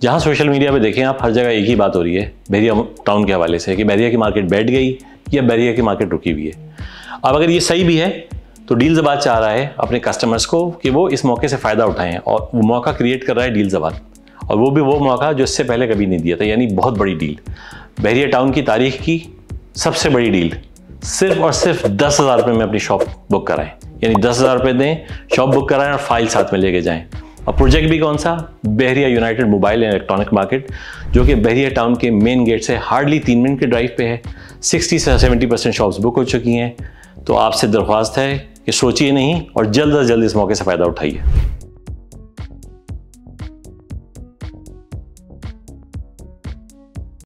जहाँ social media पे देखें, आप हर जगह एक ही बात हो रही है बैरिया टाउन के हवाले से, कि बैरिया की मार्केट बैठ गई या बैरिया की मार्केट रुकी हुई है। अब अगर ये सही भी है तो डील जबाद चाह रहा है अपने कस्टमर्स को कि वो इस मौके से फ़ायदा उठाएँ, और वो मौका क्रिएट कर रहा है डील जबाद और वो भी वो मौका जो इससे पहले कभी नहीं दिया था, यानी बहुत बड़ी डील बहरिया टाउन की तारीख की सबसे बड़ी डील सिर्फ़ और सिर्फ़ दस हज़ार रुपये में अपनी शॉप बुक कराएँ। यानी दस हज़ार रुपये दें शॉप बुक कराएँ और फ़ाइल साथ में लेके जाएँ। और प्रोजेक्ट भी कौन सा? Bahria united mobile and electronic market जो कि बहरिया टाउन के मेन गेट से हार्डली तीन मिनट के ड्राइव पे है। सिक्सटी से सेवेंटी परसेंट शॉप्स बुक हो चुकी हैं। तो आपसे दरख्वास्त है कि सोचिए नहीं और जल्द अज जल्द इस मौके से फ़ायदा उठाइए।